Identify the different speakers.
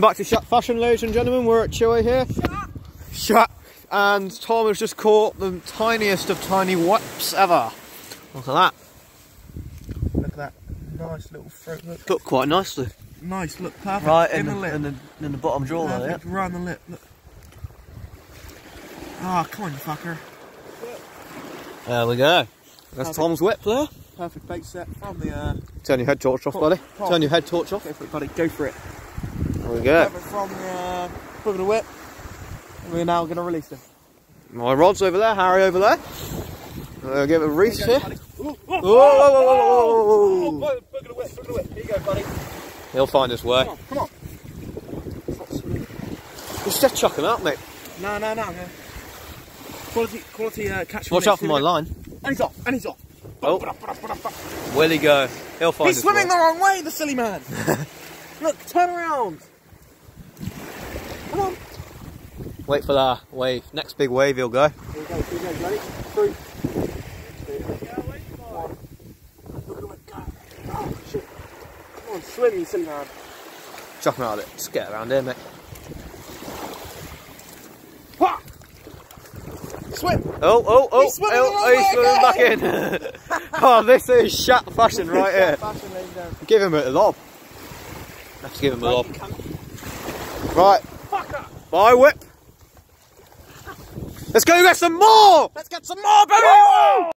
Speaker 1: Back to Shut Fashion, ladies and gentlemen. We're at Chewy here. Shut. And Tom has just caught the tiniest of tiny whips ever. Look at that.
Speaker 2: Look at that nice little throat. Look,
Speaker 1: Look quite nicely.
Speaker 2: nice. Look perfect.
Speaker 1: Right
Speaker 2: in,
Speaker 1: in,
Speaker 2: the,
Speaker 1: the,
Speaker 2: lip.
Speaker 1: in the in the bottom jaw there.
Speaker 2: right in the lip. Look. Ah, come on, you fucker.
Speaker 1: There we go. That's
Speaker 2: Perfect.
Speaker 1: Tom's whip there.
Speaker 2: Perfect bait set from the. Uh,
Speaker 1: Turn your head torch off, buddy.
Speaker 2: Tom.
Speaker 1: Turn your head torch off.
Speaker 2: go for it, buddy. Go for it.
Speaker 1: There we go.
Speaker 2: Perfect from the uh, the whip. We're now going to release him.
Speaker 1: My rod's over there. Harry over there. Uh, give it a reach
Speaker 2: Here
Speaker 1: here.
Speaker 2: Ooh. Oh, the whip, book whip. Here you go, buddy.
Speaker 1: He'll find his way.
Speaker 2: Come on, come on.
Speaker 1: Just, just chuck him out, mate.
Speaker 2: No, no, no. Quality, quality uh, catch.
Speaker 1: Watch out for my line.
Speaker 2: And he's off, and he's off.
Speaker 1: Oh. Will he go? He'll find
Speaker 2: He's swimming
Speaker 1: way.
Speaker 2: the wrong way, the silly man. Look, turn around. Come on.
Speaker 1: Wait for that wave. Next big wave, he'll go.
Speaker 2: Here we go, here we go, ready? Three. One. Look at it go. Oh, shit. Come on, swim, you.
Speaker 1: Chuck him out of it. Just get around here, mate.
Speaker 2: Wha! Swim.
Speaker 1: Oh, oh, oh.
Speaker 2: He's swimming
Speaker 1: oh,
Speaker 2: the oh,
Speaker 1: he's swimming back in. oh, this is shat fashion right here.
Speaker 2: Fashion, ladies and gentlemen.
Speaker 1: Give him a lob. Have to give him a lob.
Speaker 2: Right, you cunt.
Speaker 1: Right.
Speaker 2: Fucker.
Speaker 1: My whip. Let's go get some more!
Speaker 2: Let's get some more, baby!